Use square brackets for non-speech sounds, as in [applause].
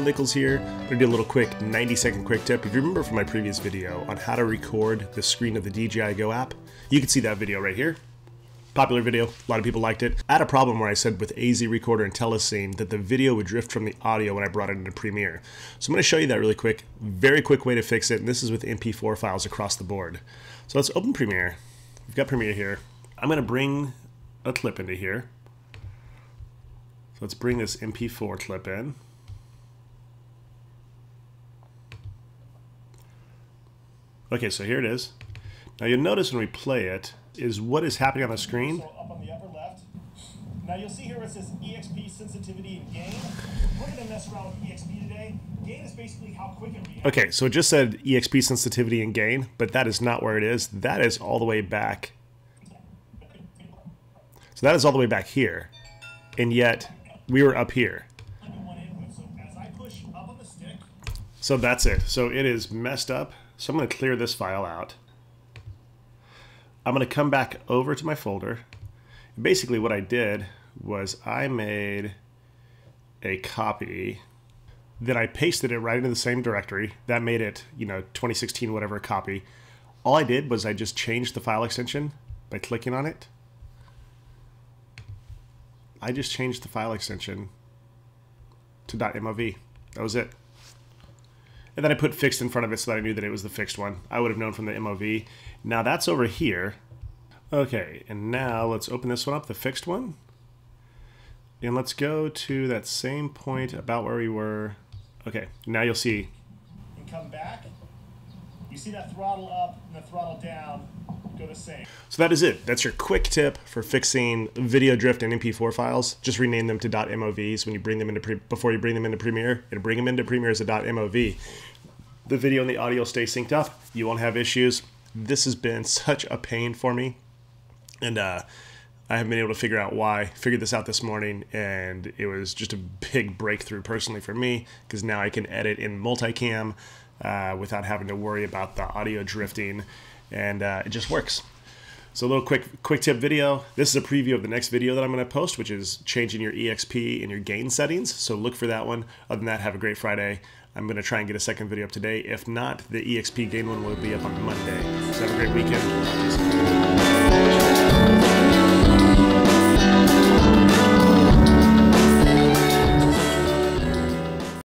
Nichols here. I'm gonna do a little quick 90 second quick tip. If you remember from my previous video on how to record the screen of the DJI Go app, you can see that video right here. Popular video, a lot of people liked it. I had a problem where I said with AZ Recorder and Telecine that the video would drift from the audio when I brought it into Premiere. So I'm gonna show you that really quick, very quick way to fix it, and this is with MP4 files across the board. So let's open Premiere. We've got Premiere here. I'm gonna bring a clip into here. So let's bring this MP4 clip in. Okay, so here it is. Now you'll notice when we play it is what is happening on the screen. So up on the upper left. Now you'll see here it says EXP sensitivity and gain. We're gonna mess around with EXP today. Gain is basically how quick it reacts. Okay, so it just said EXP sensitivity and gain, but that is not where it is. That is all the way back. So that is all the way back here. And yet we were up here. So that's it. So it is messed up. So I'm going to clear this file out. I'm going to come back over to my folder. Basically what I did was I made a copy then I pasted it right into the same directory. That made it, you know, 2016 whatever copy. All I did was I just changed the file extension by clicking on it. I just changed the file extension to .mov. That was it. And then I put fixed in front of it so that I knew that it was the fixed one. I would have known from the MOV. Now that's over here. Okay, and now let's open this one up, the fixed one. And let's go to that same point about where we were. Okay, now you'll see. and come back. You see that throttle up and the throttle down. So that is it. That's your quick tip for fixing video drift and MP4 files. Just rename them to .movs when you bring them into pre- before you bring them into Premiere, and bring them into Premiere as a .mov. The video and the audio stay synced up. You won't have issues. This has been [laughs] such a pain for me, and uh, I haven't been able to figure out why. Figured this out this morning, and it was just a big breakthrough personally for me because now I can edit in multicam uh, without having to worry about the audio drifting, and uh, it just works. So a little quick quick tip video. This is a preview of the next video that I'm going to post, which is changing your EXP and your gain settings. So look for that one. Other than that, have a great Friday. I'm going to try and get a second video up today. If not, the EXP gain one will be up on Monday. So have a great weekend.